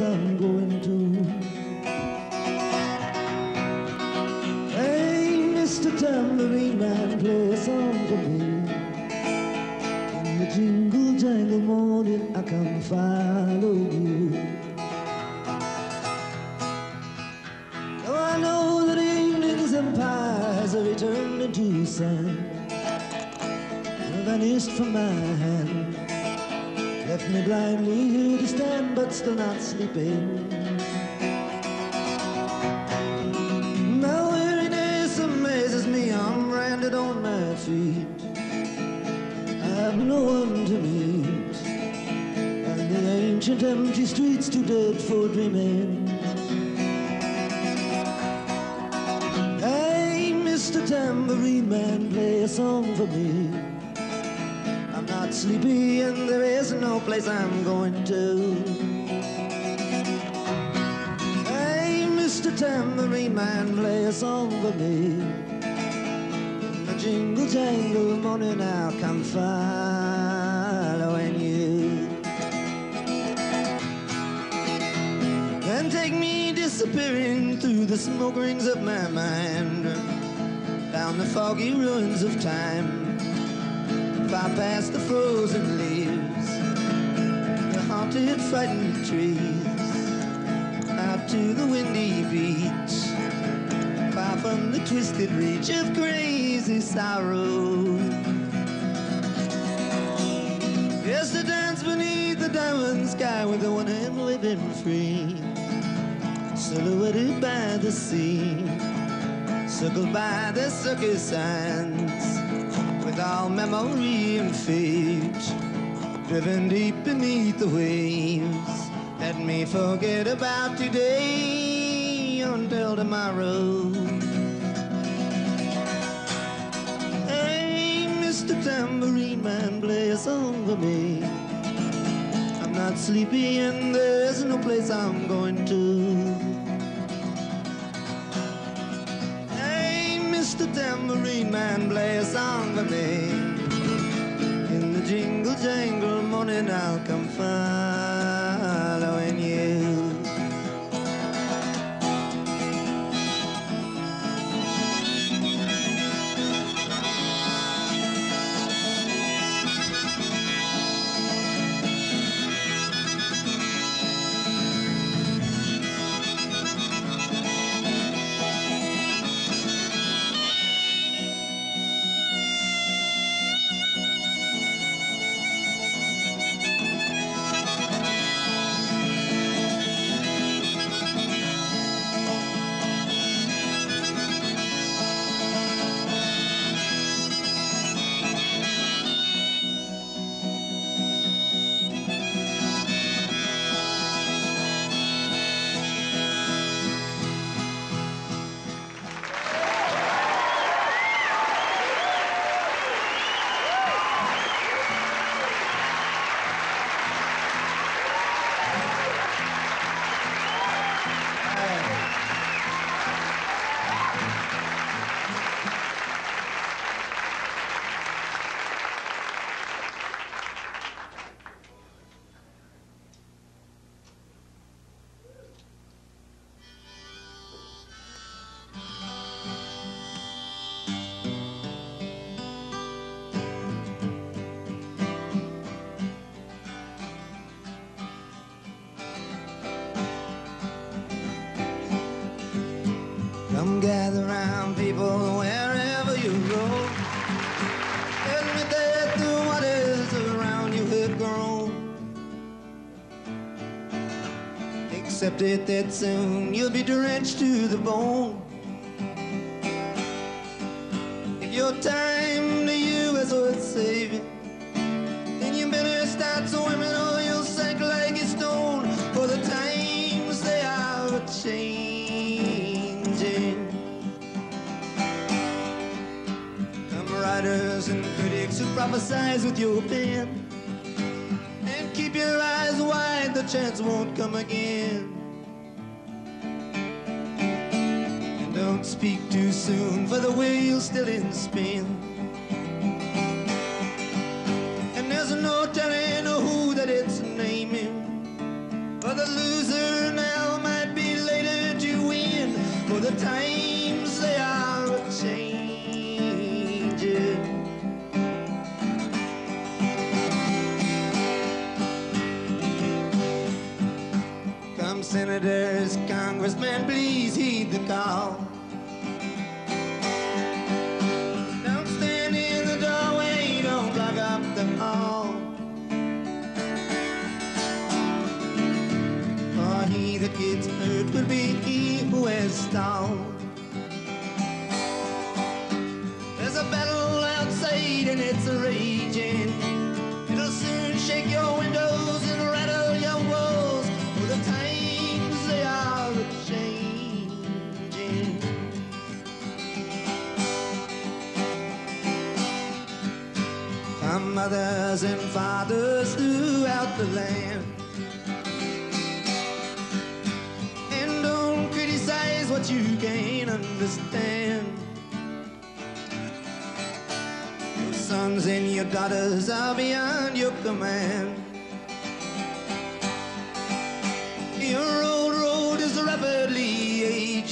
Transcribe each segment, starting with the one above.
no sleeping. My weariness amazes me, I'm branded on my feet. I have no one to meet, and the ancient empty streets too dead for dreaming. Hey, Mr. Tambourine Man, play a song for me. I'm not sleepy and there is no place I'm going to. Mr. Tambourine Man, play a song for me. In the jingle jangle morning I'll come following you. And take me disappearing through the smoke rings of my mind, down the foggy ruins of time far past the frozen leaves, the haunted, frightened trees, the windy beach, far from the twisted reach of crazy sorrow. Yes, to dance beneath the diamond sky with the one hand living free, silhouetted by the sea, circled by the circus signs. With all memory and fate, driven deep beneath the waves. Let me forget about today until tomorrow. Hey, Mr. Tambourine Man, play a song for me. I'm not sleepy and there's no place I'm going to. Hey, Mr. Tambourine Man, play a song for me. In the jingle jangle morning, I'll come following that soon. You'll be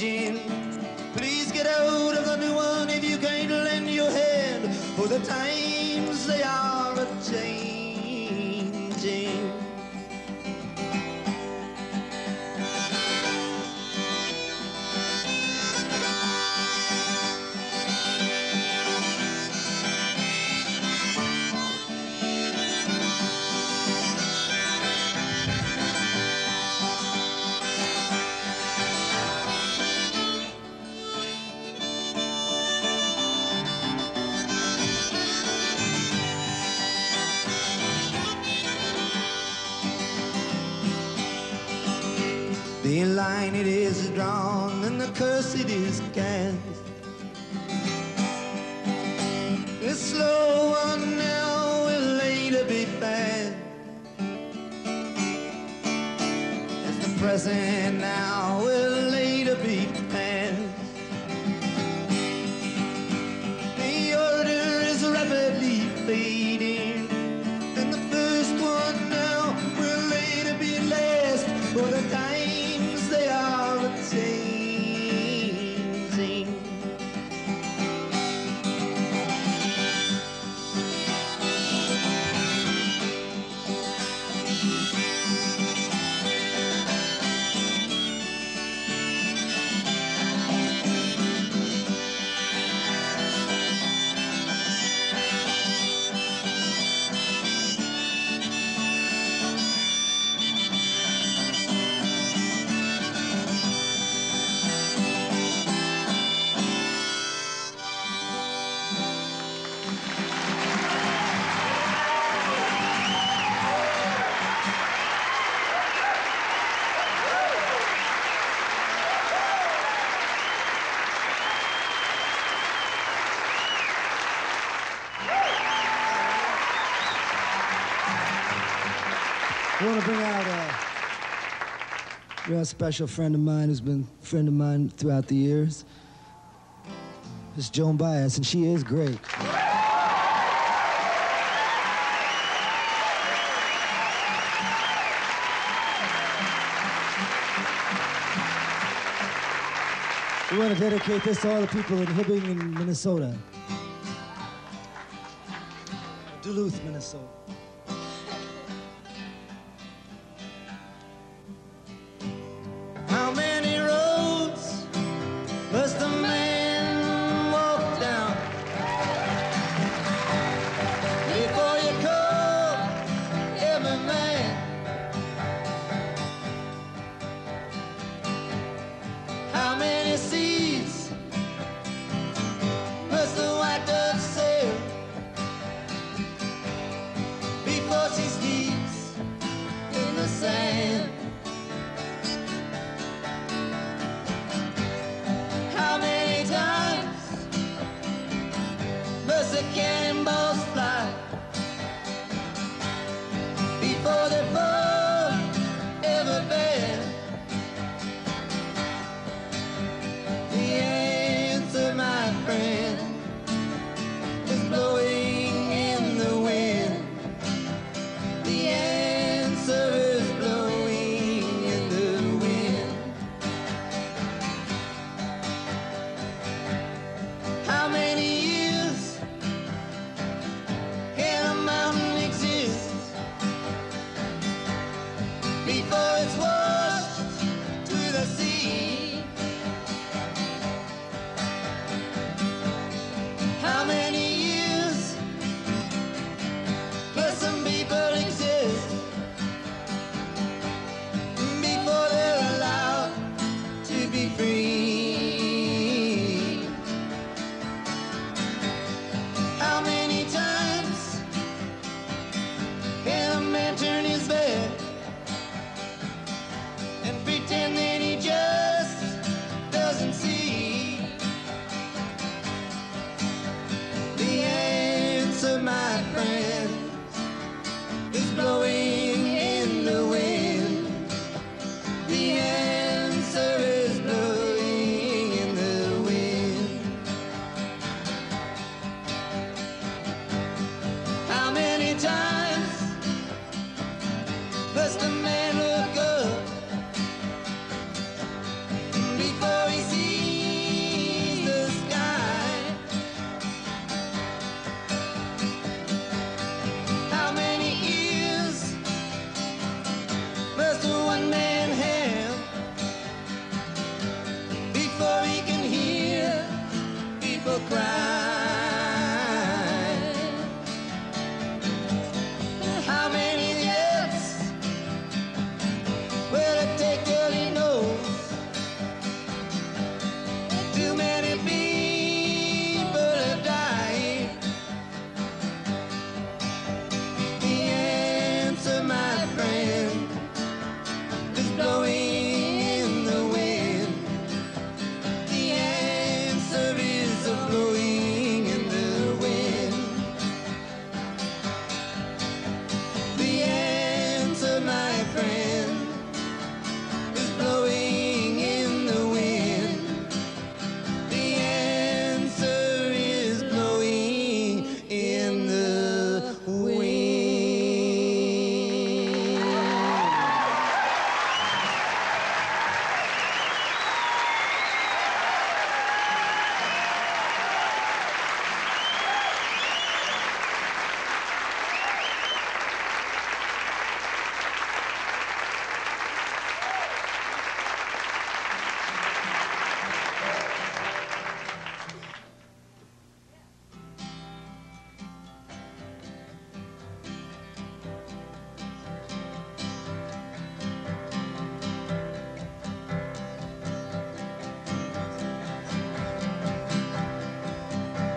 Please get out of the new one if you can't lend your head, for the times they are a-changing. to bring out a real special friend of mine who's been a friend of mine throughout the years. It's Joan Baez, and she is great. We want to dedicate this to all the people in Hibbing in Minnesota. Duluth, Minnesota. a cannonball.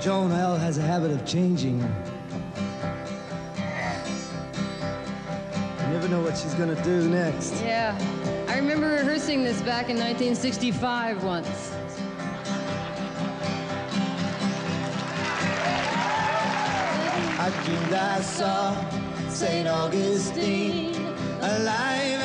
Joan L. has a habit of changing. You never know what she's gonna do next. Yeah. I remember rehearsing this back in 1965 once. I dreamed I saw St. Augustine alive.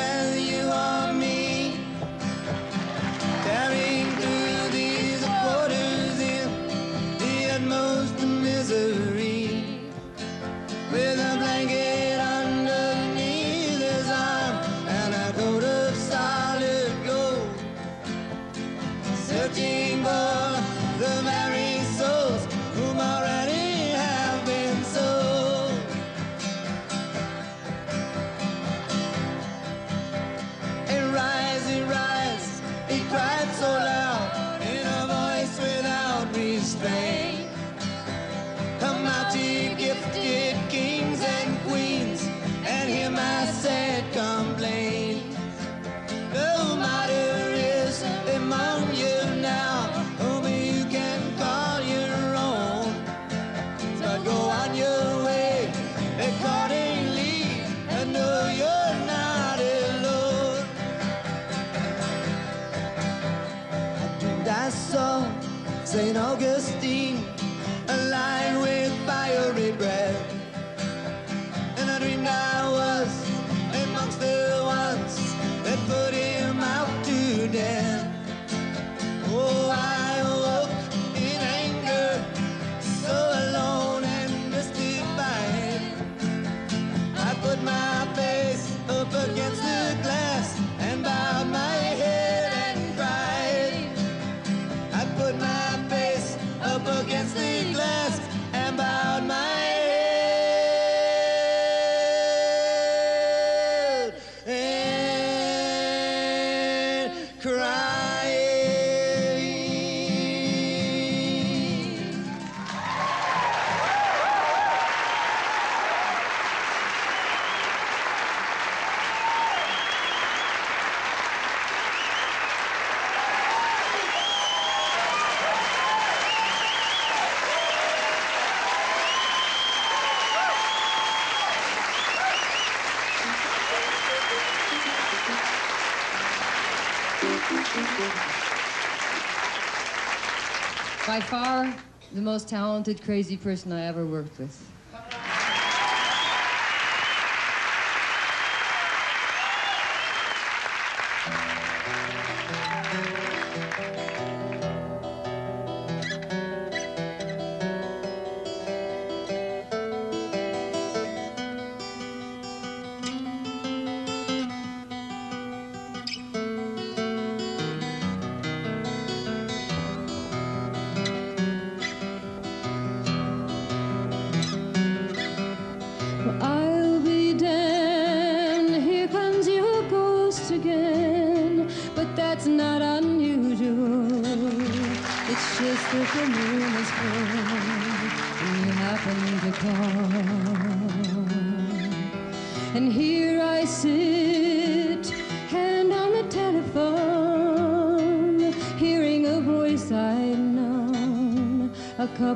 crazy person I ever worked with.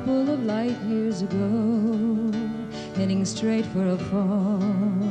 couple of light years ago, heading straight for a fall.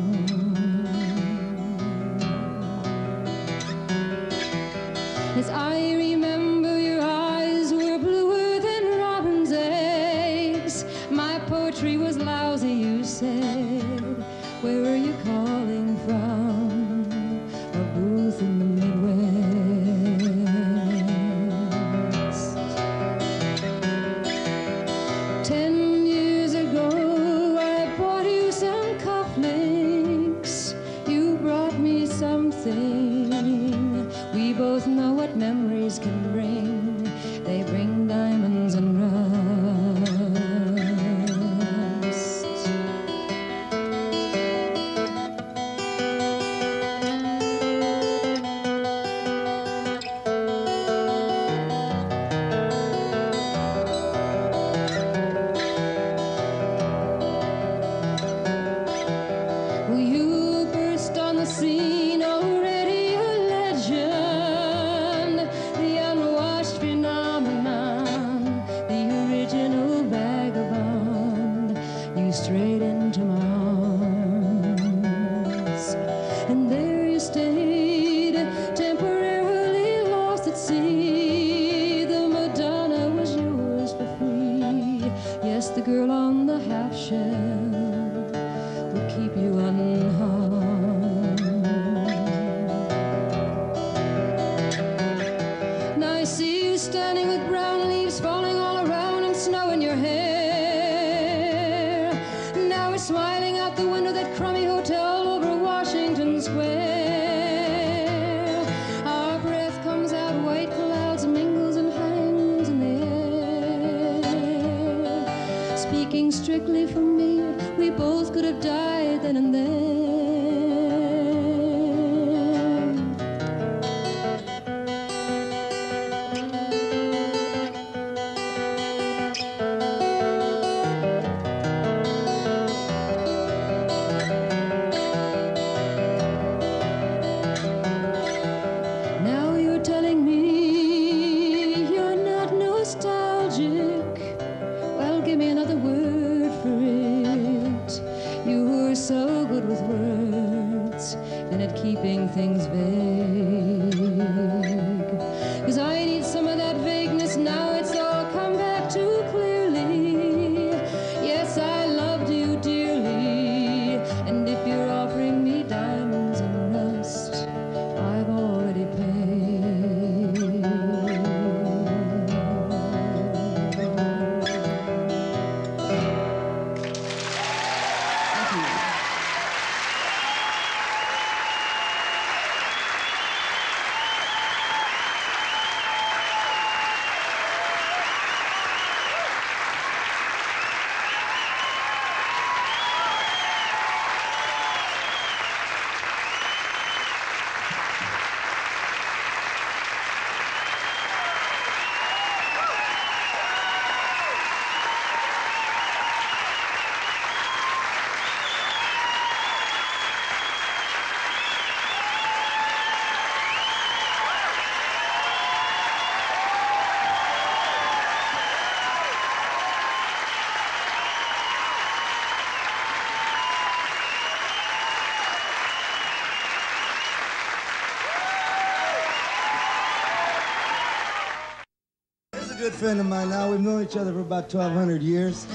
friend of mine now. We've known each other for about 1,200 years.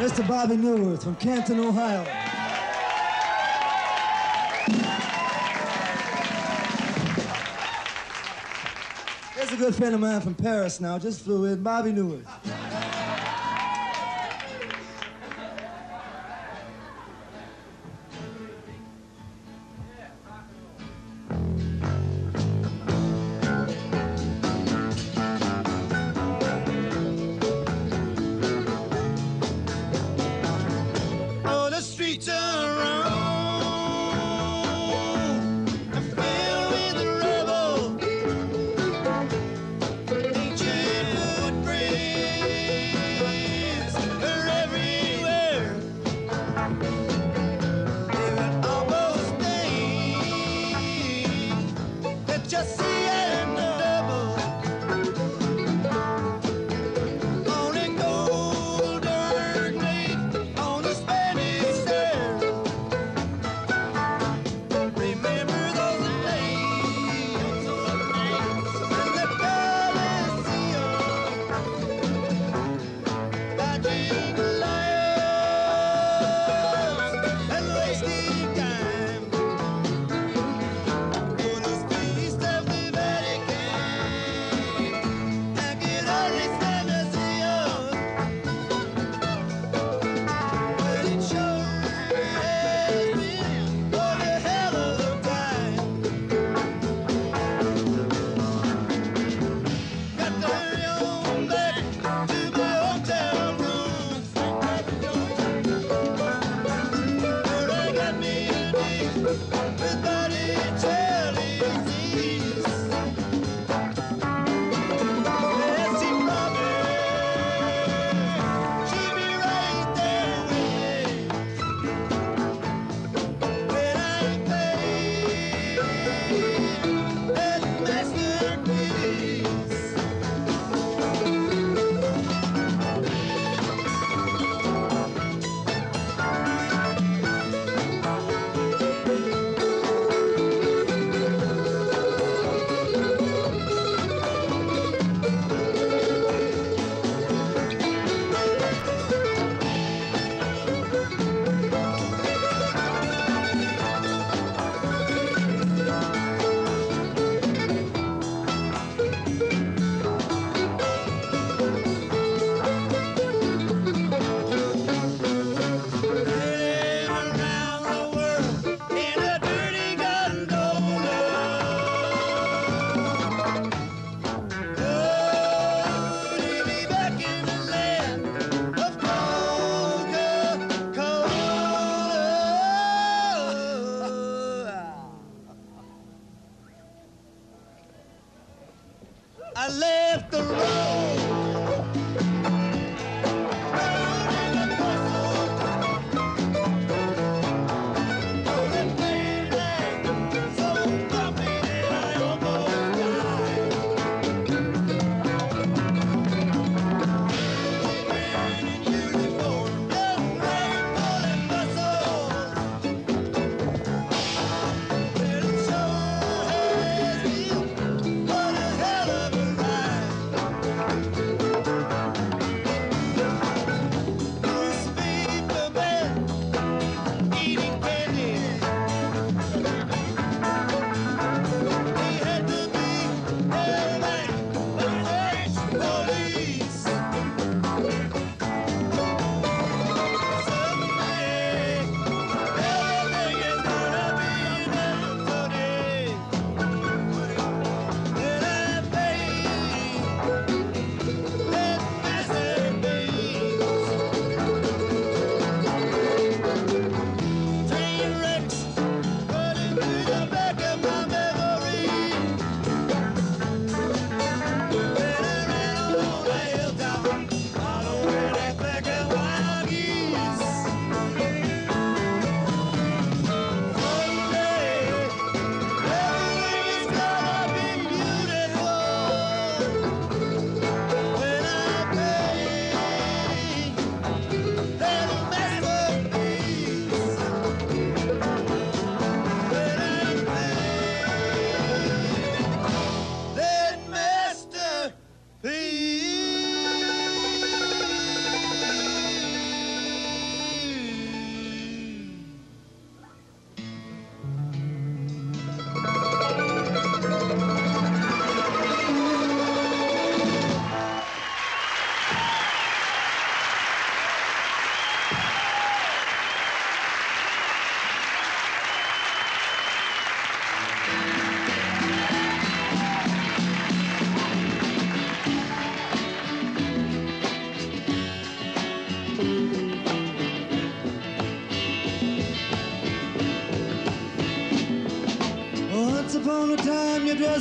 Mr. Bobby Neuwirth from Canton, Ohio. There's a good friend of mine from Paris now, just flew in, Bobby Neuwirth.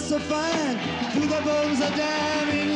Dress to the bones of dime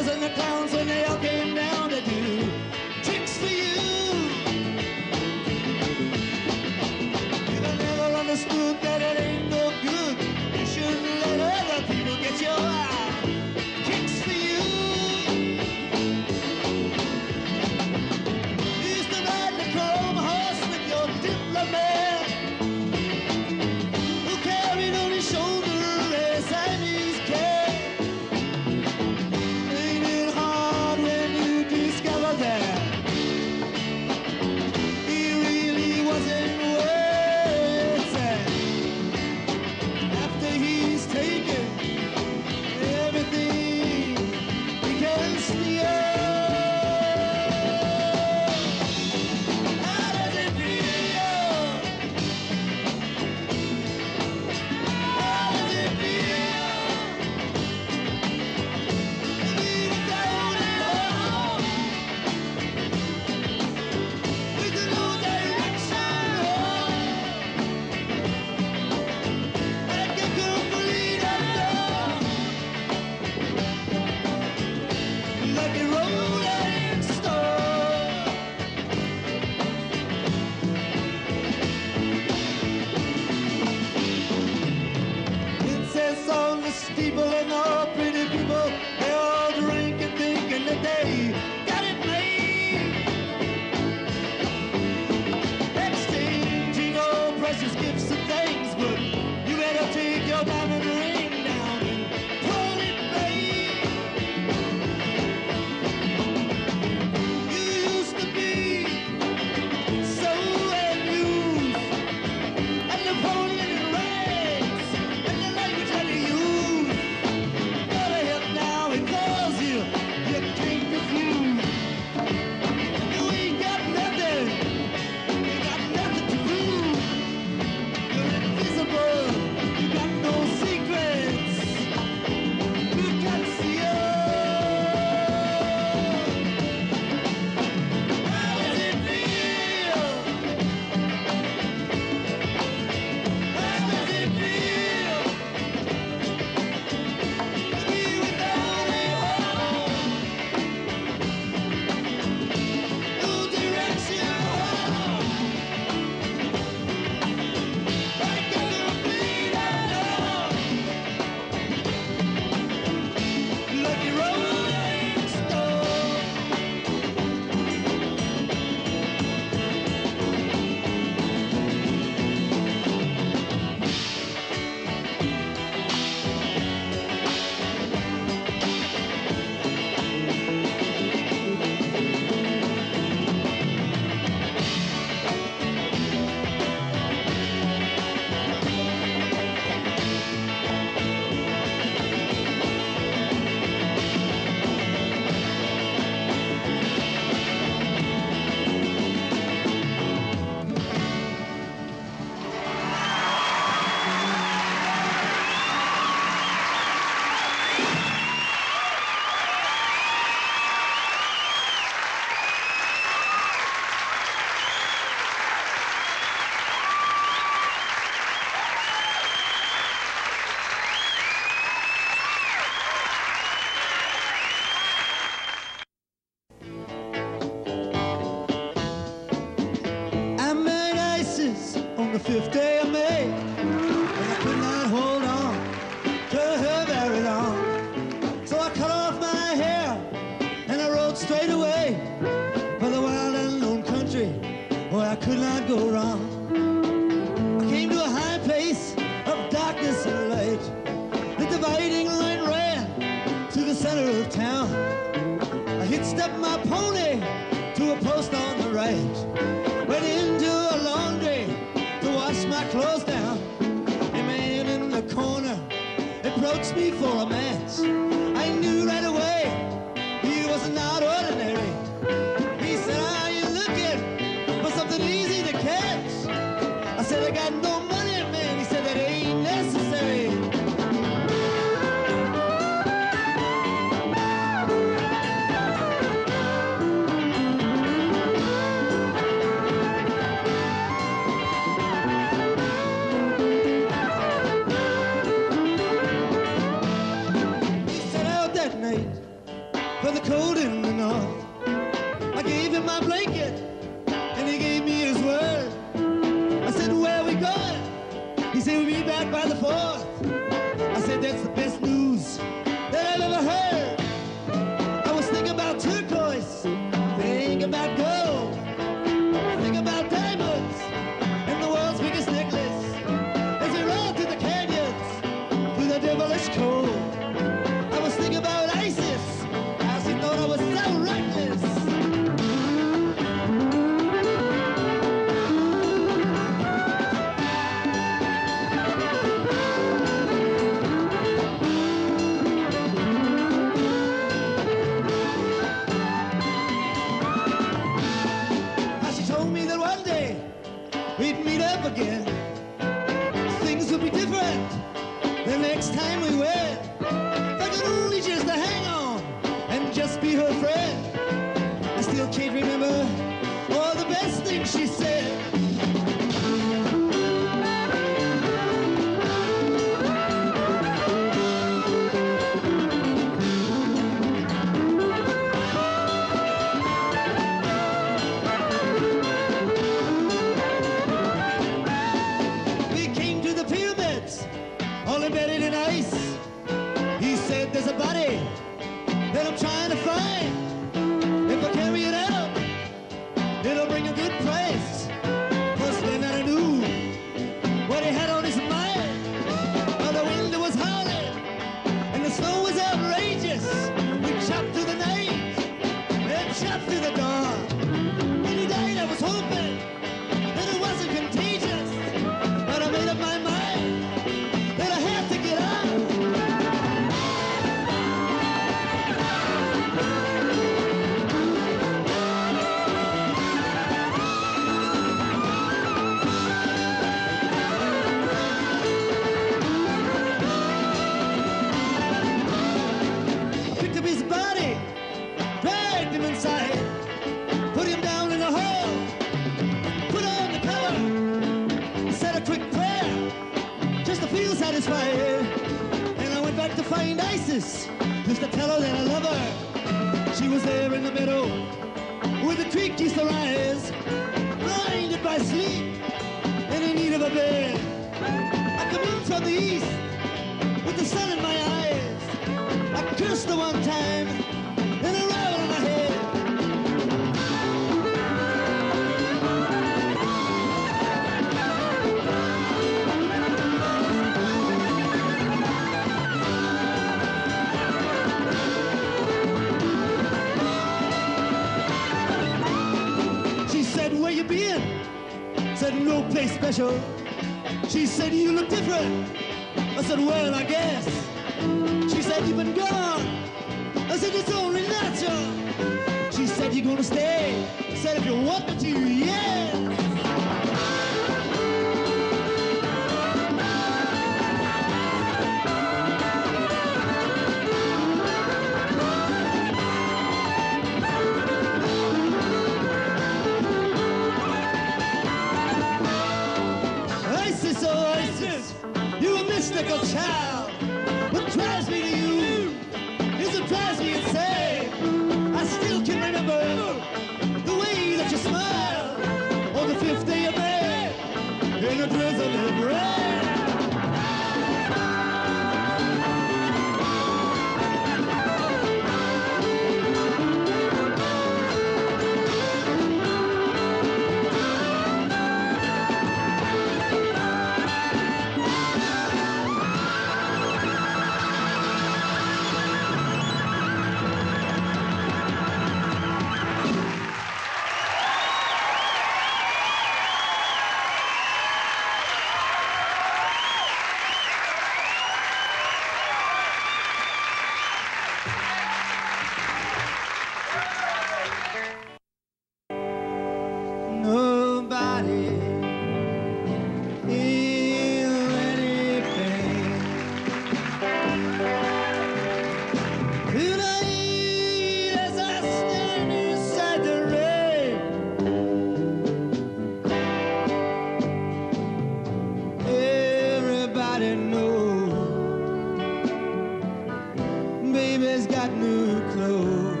neighbor's got new clothes.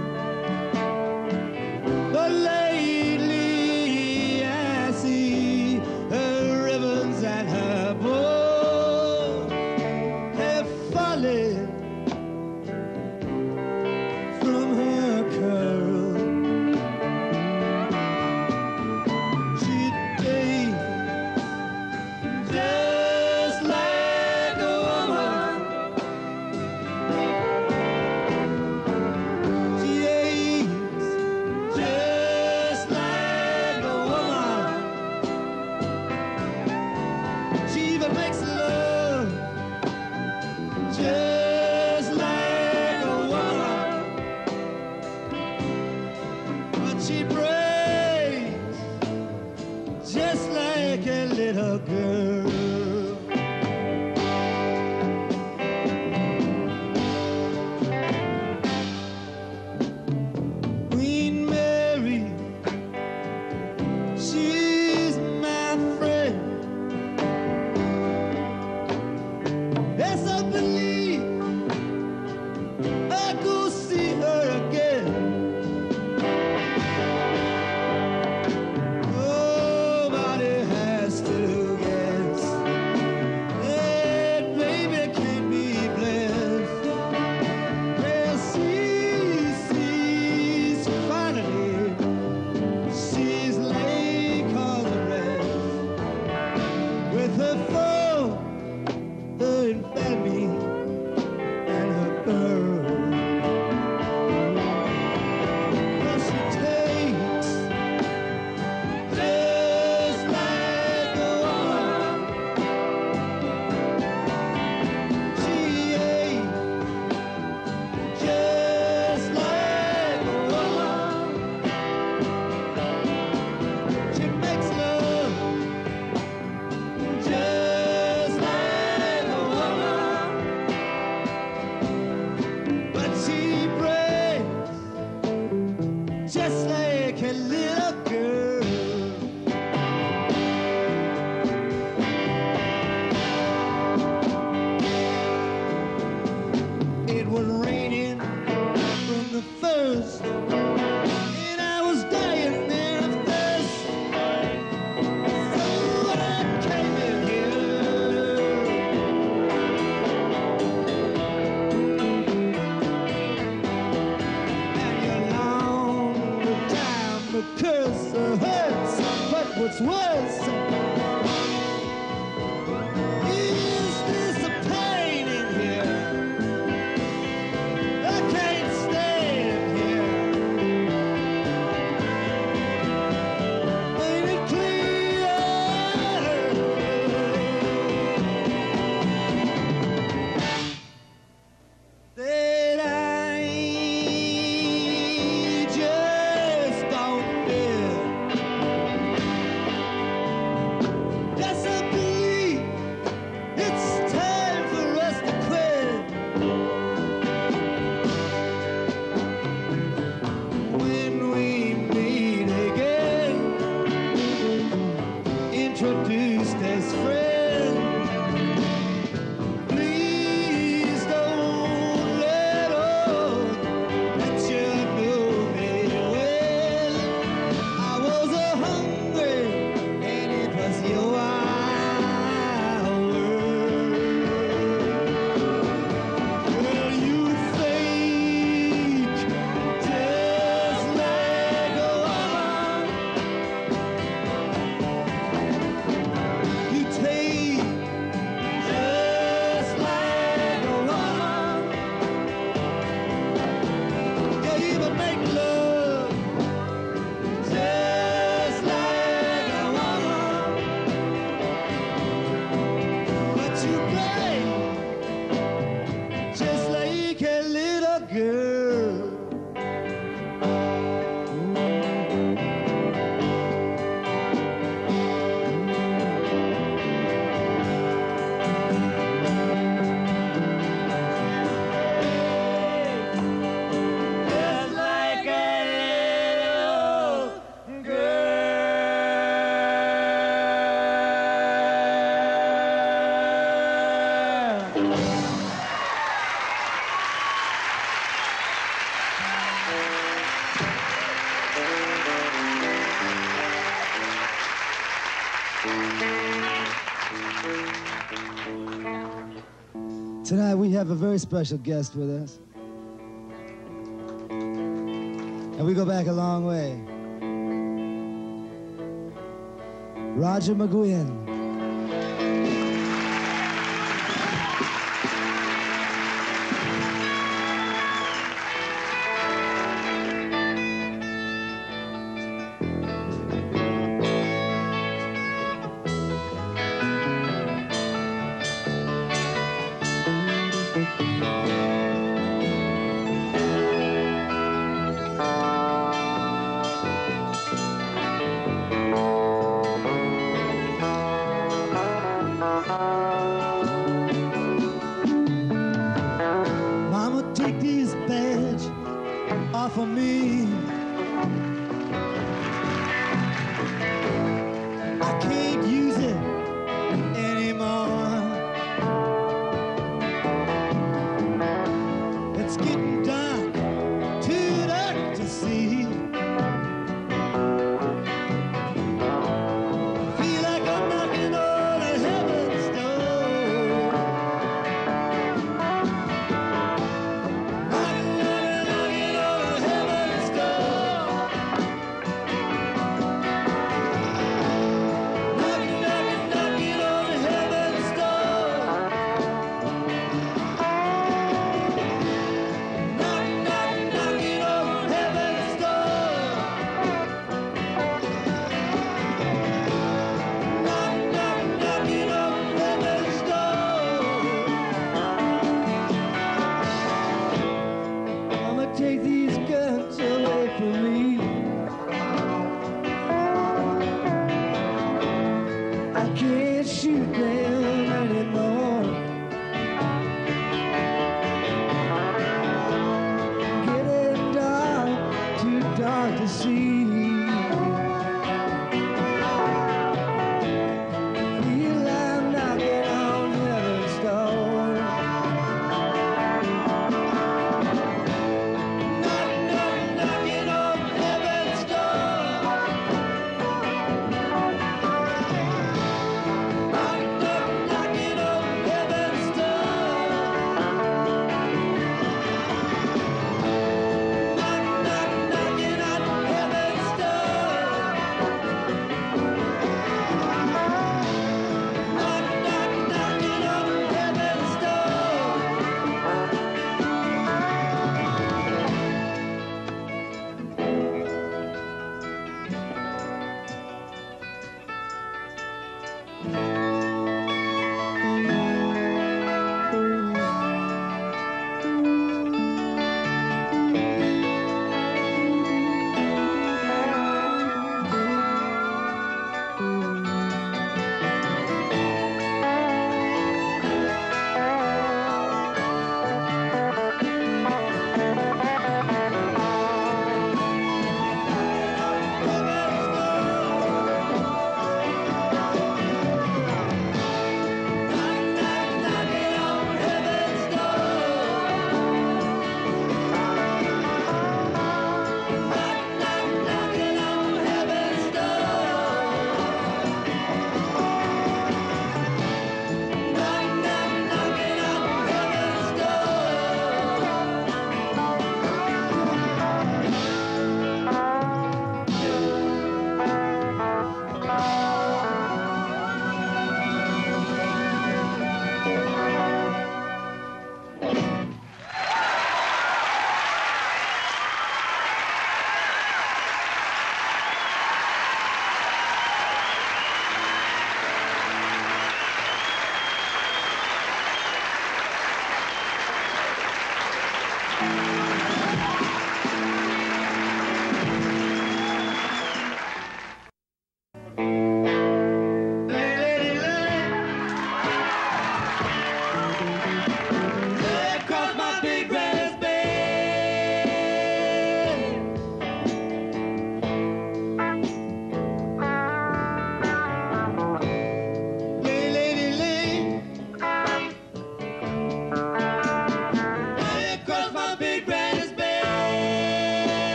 Tonight we have a very special guest with us. And we go back a long way. Roger McGuinn.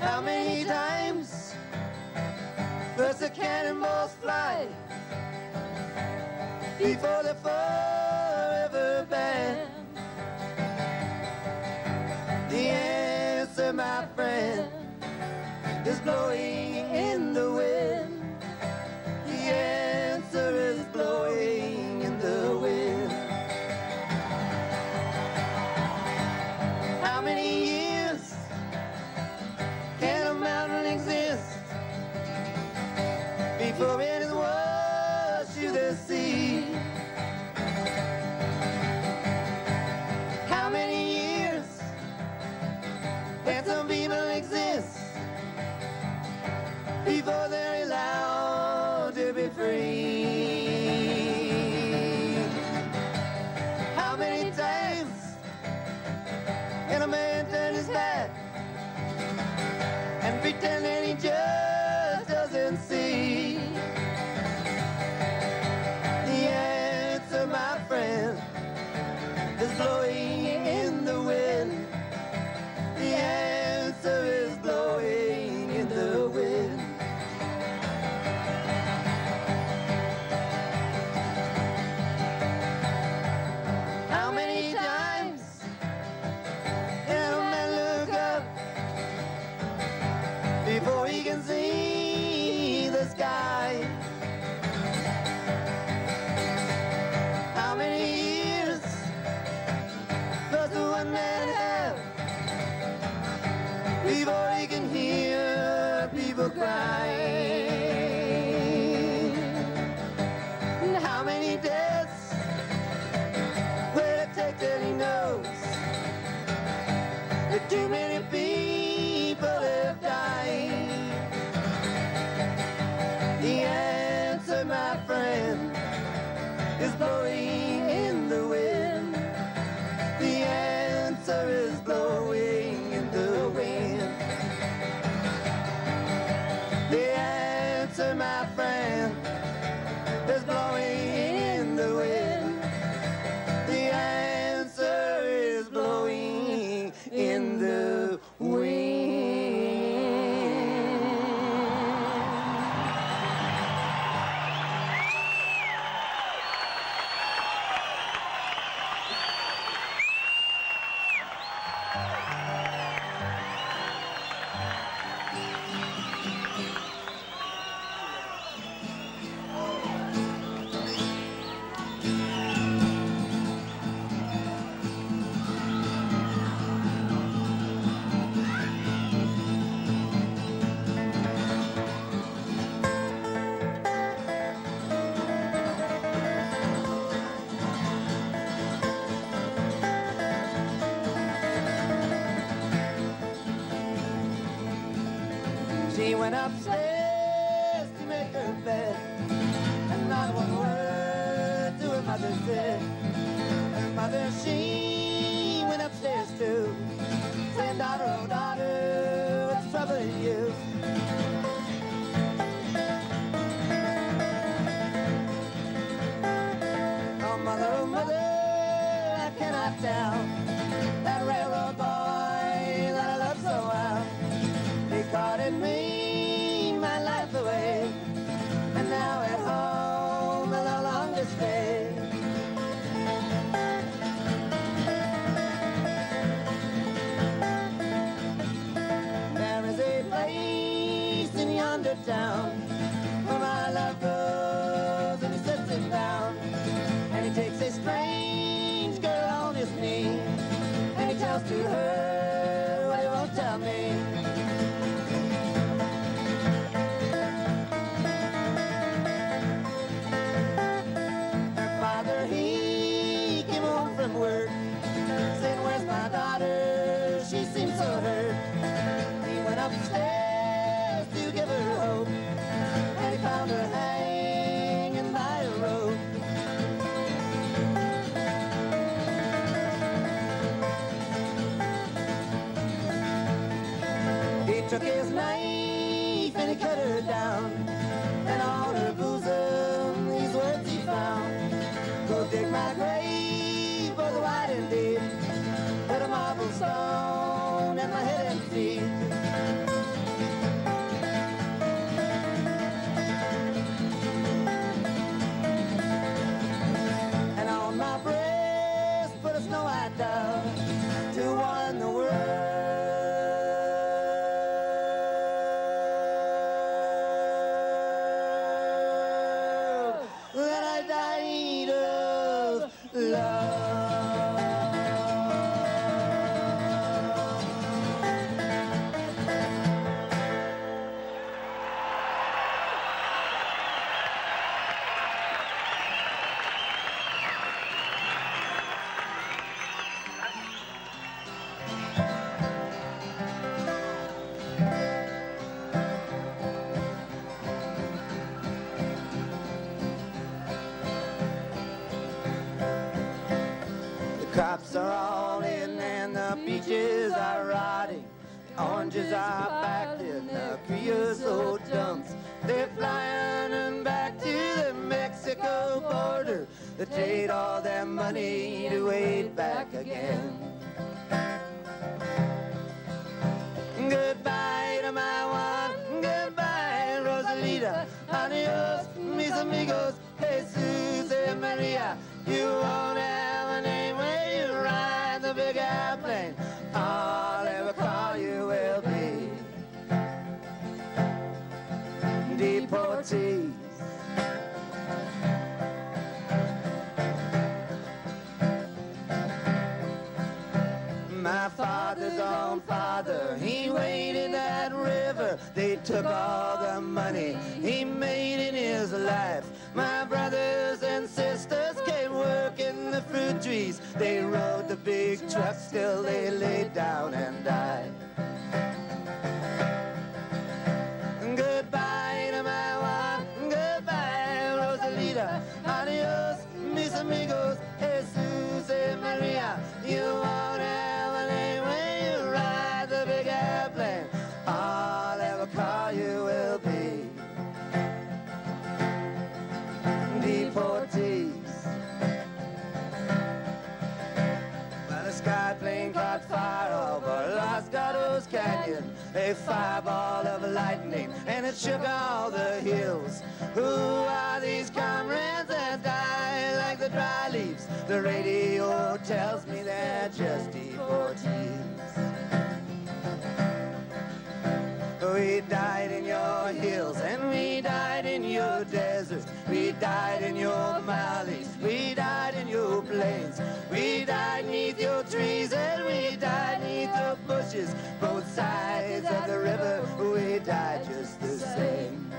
How many times does the cannonballs fly before the first? went upstairs. down. took his life. goes, Hey Susie Maria, you won't have a name when you ride the big airplane. All I'll call you will be deportees. My father's own father, he waded that river. They took all the money he made in his life. My brothers and sisters came work in the fruit trees. They rode the big trucks till they laid down and died. a fireball of lightning, and it shook all the hills. Who are these comrades that die like the dry leaves? The radio tells me they're just deportees. We died in your hills, and we died in your day died in your valleys, we died in your plains, we died neath your trees and we died neath the bushes, both sides of the river, we died just the same.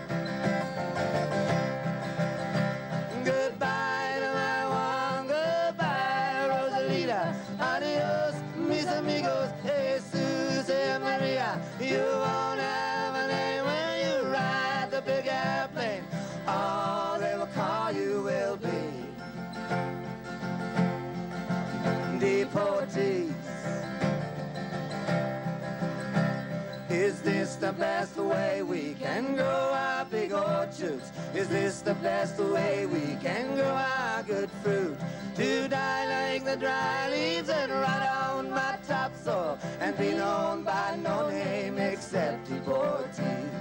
the best way we can grow our big orchards? Is this the best way we can grow our good fruit? To die like the dry leaves and rot on my topsoil and be known by no name except deportees.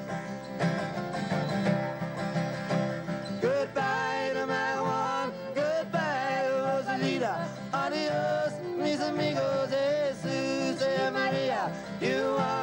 Goodbye to my one, goodbye Rosalita. Adios, mis amigos, Jesus Maria. You are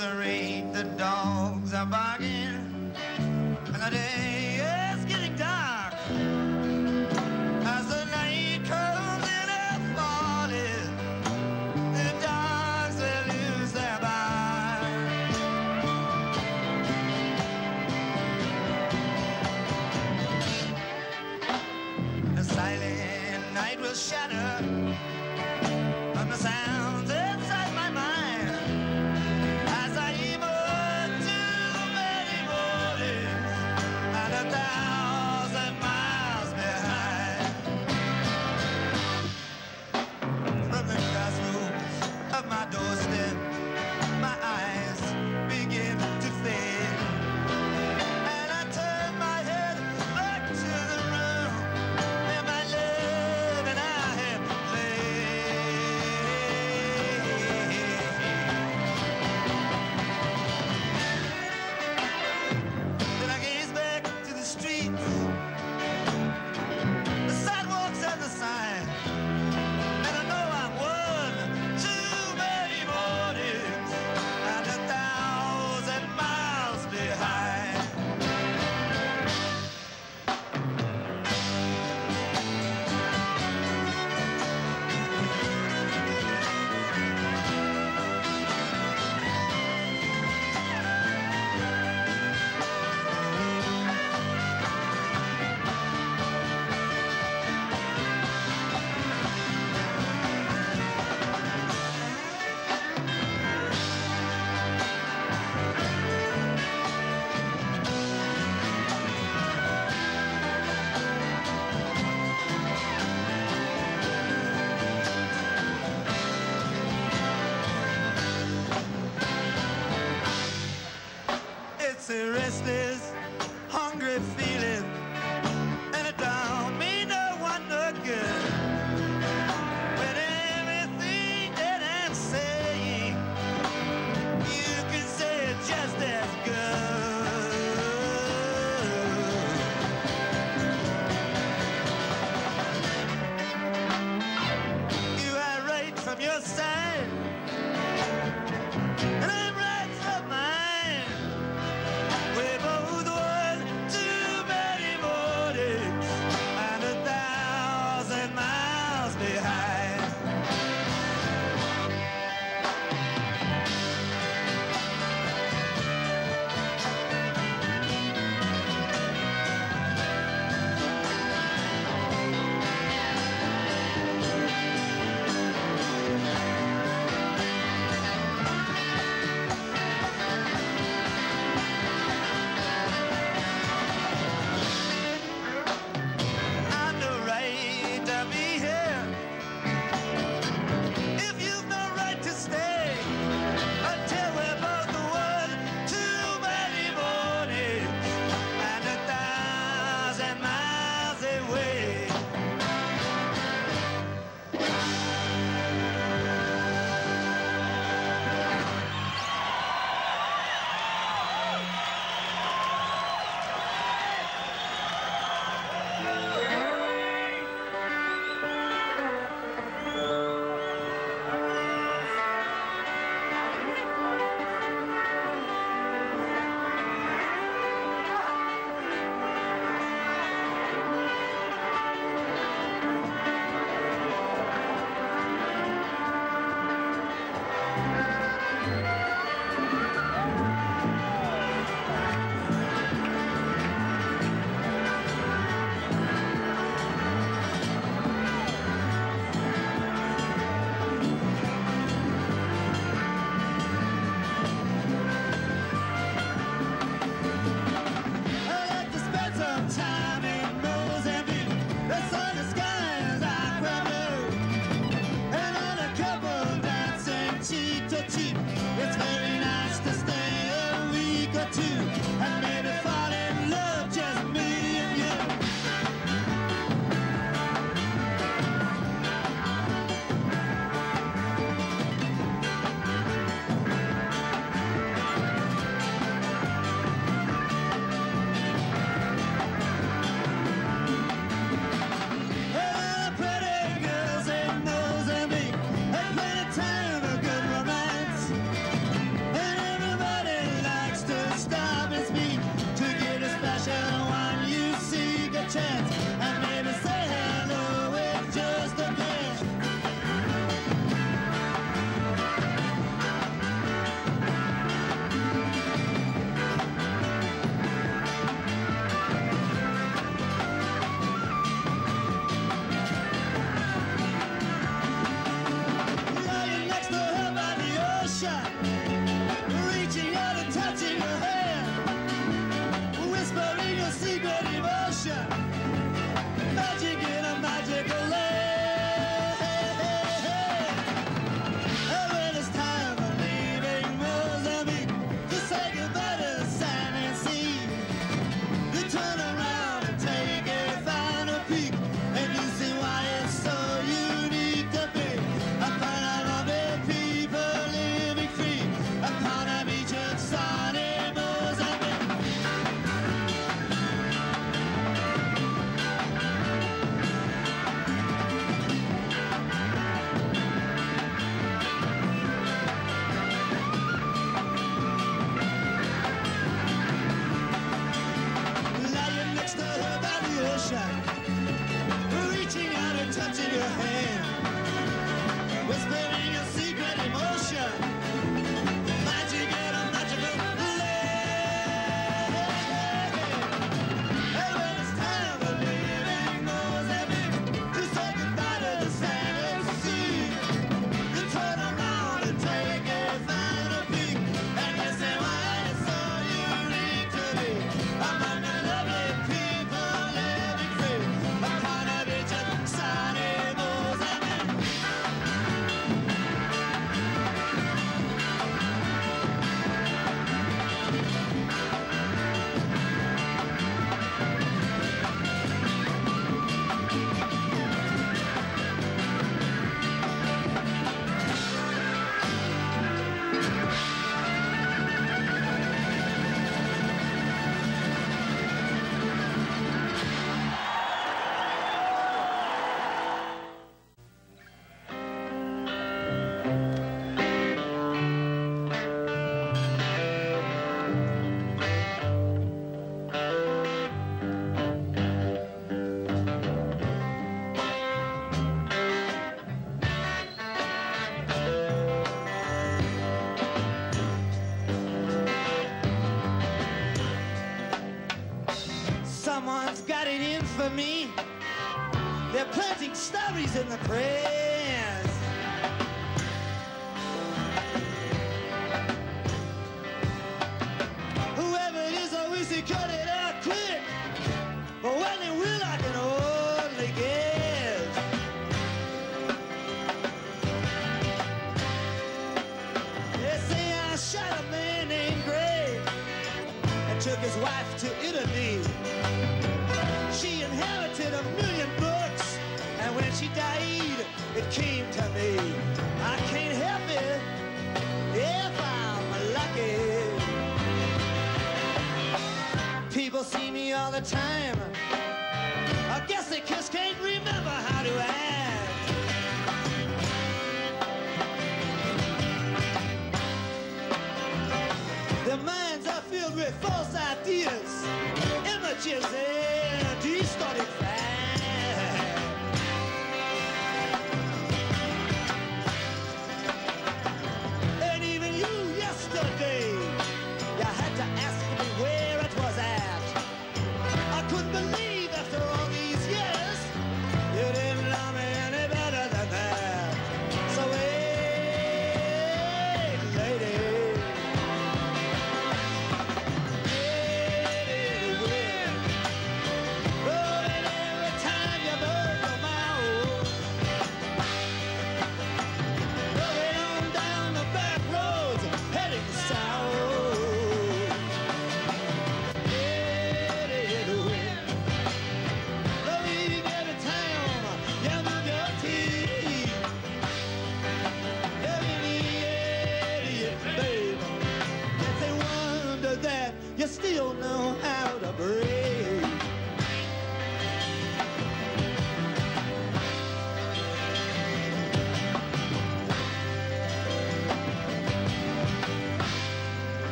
the rain. For me.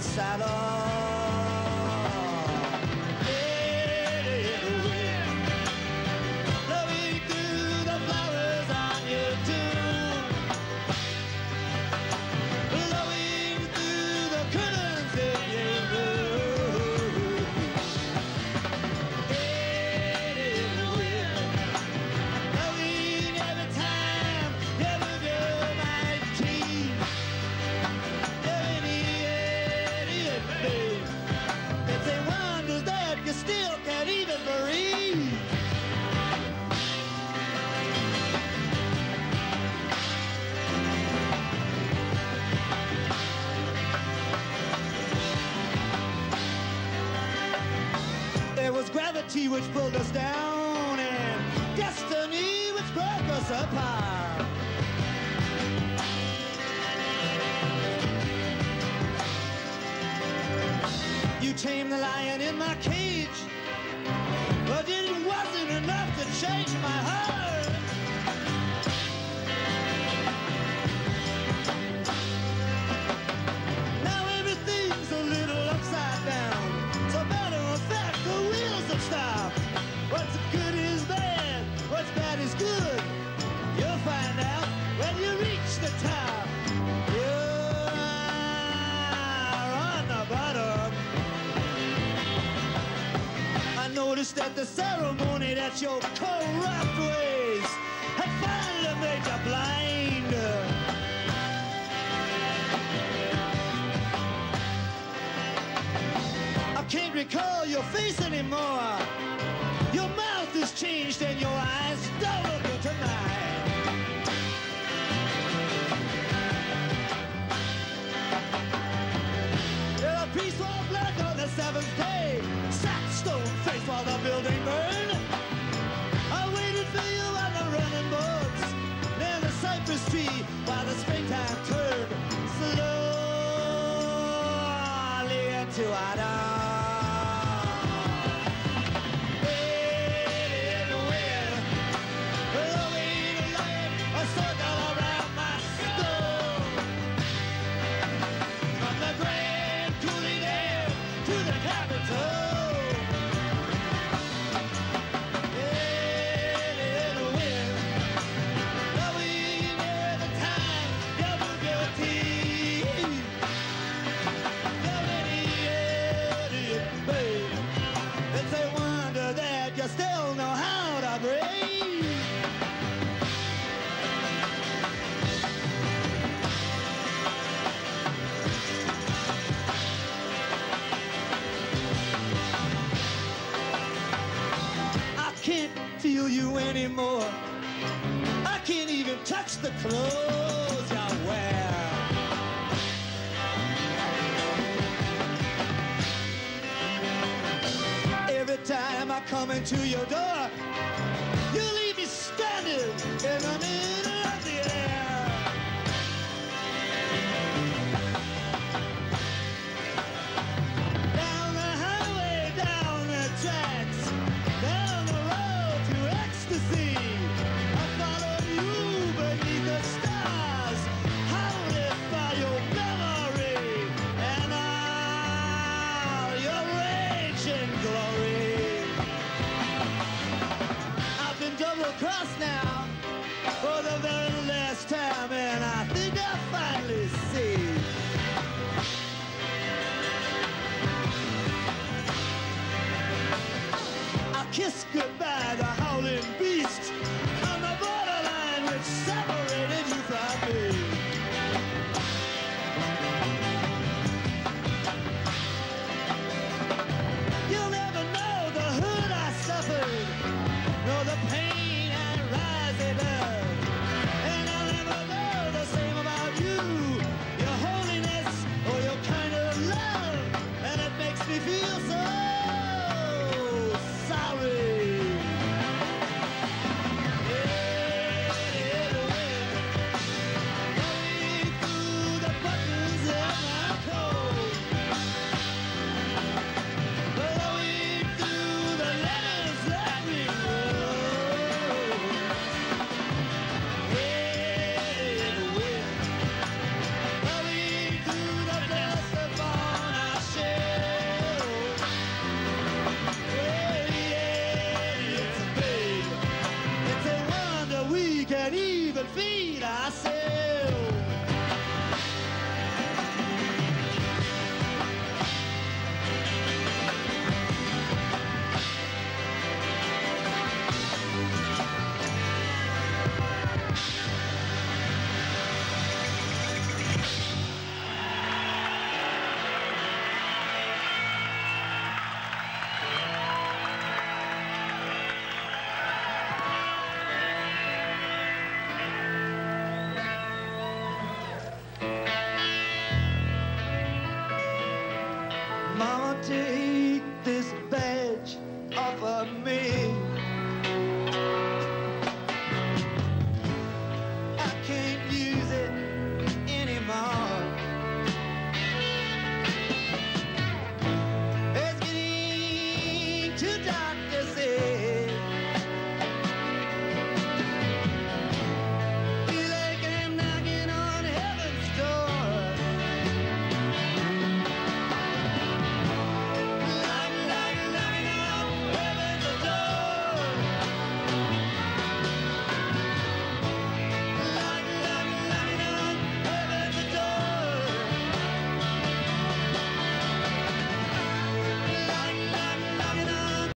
saddle. which pulled us down and destiny which broke us apart. at the ceremony that you're corrupt. the clothes you wear. Every time I come into your door, you across now for the very last time, and I think I finally see. I kiss goodbye the howling beast